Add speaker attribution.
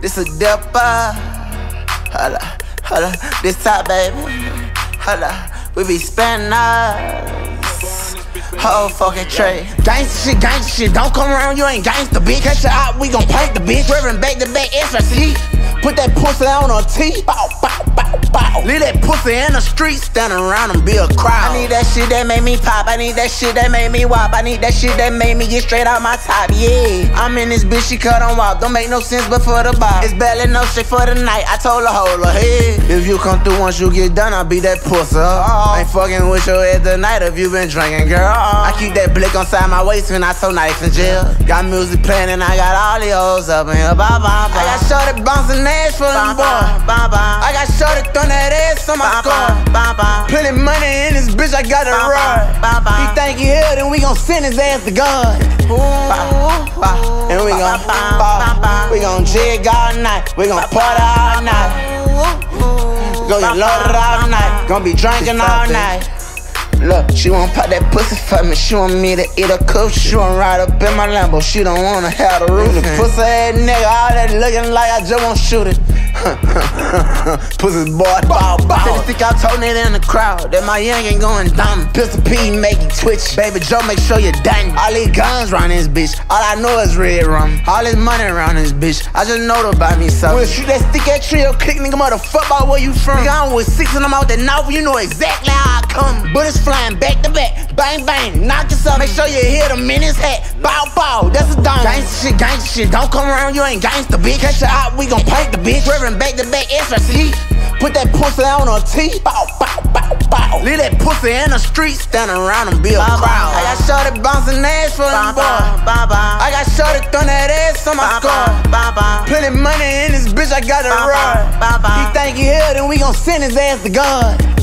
Speaker 1: This a dipper. Holla, holla. This top, baby. Holla. We be spending. Whole fucking trade.
Speaker 2: Gangsta shit, gangsta shit. Don't come around, you ain't gangsta, bitch. Catch your out, we gon' paint the bitch. Swerving back to back, SRC. Put that pussy on a T. Bow, bow, bow. Leave that pussy in the street, stand around and be a crowd.
Speaker 1: I need that shit that made me pop. I need that shit that made me wop. I need that shit that made me get straight out my top. Yeah. I'm in this bitch, she cut on wop. Don't make no sense but for the bar. It's barely no shit for the night. I told her, hold her head. If you come through once you get done, I'll be that pussy. Oh. Ain't fucking with your head tonight if you been drinking, girl. Oh. I keep that blick on side my waist when I so nice in jail. Got music playing and I got all the hoes up in here. Bye, bye, bye. I got shorty bouncing ass for them boy.
Speaker 2: Bye, bye.
Speaker 1: I got shorty throwing that ass on my
Speaker 2: bye.
Speaker 1: Plenty money in this bitch, I got it
Speaker 2: Bye,
Speaker 1: right.
Speaker 2: bye, bye.
Speaker 1: He think he here, then we gon' send his ass to God. And we gon'
Speaker 2: bye.
Speaker 1: We gon' jig all night. We gon' party all night. Gon' get loaded all night. Gon' be drinking all night. Look, she won't pop that pussy for me. She want me to eat a cook. She want ride up in my Lambo. She don't wanna have the roof. The pussy ass nigga, all that looking like I just want shoot it. Pussy boy, bow, bow. Stick out it in the crowd that my young ain't going dumb. Pistol P make you twitch. Baby Joe, make sure you're done. All these guns round this bitch. All I know is red rum. All this money around this bitch. I just know to buy me something. When shoot that stick at trio, click nigga, motherfucker, where you from? Nigga, I'm with six and I'm out the north. You know exactly how I come. Bullets flying back to back. Bang, bang. Knock up. Make sure you hit him in his hat. Bow, bow. That's a dime.
Speaker 2: Gangsta shit, gangsta shit. Don't come around, you ain't gangsta, bitch. Catch your out, we gon' paint the bitch.
Speaker 1: Swerving back to back, SRC. Put that pussy on a T. Bow, bow, bow, bow.
Speaker 2: Leave that pussy in the street, stand around and be a
Speaker 1: bye.
Speaker 2: crowd.
Speaker 1: I got shorty bouncing ass for them boy.
Speaker 2: bye, bye.
Speaker 1: I got shorty throwing that ass on my score.
Speaker 2: bye, bye.
Speaker 1: Plenty money in this bitch, I got it
Speaker 2: Bye,
Speaker 1: right.
Speaker 2: bye, bye, bye.
Speaker 1: He think he here, then we gon' send his ass to God.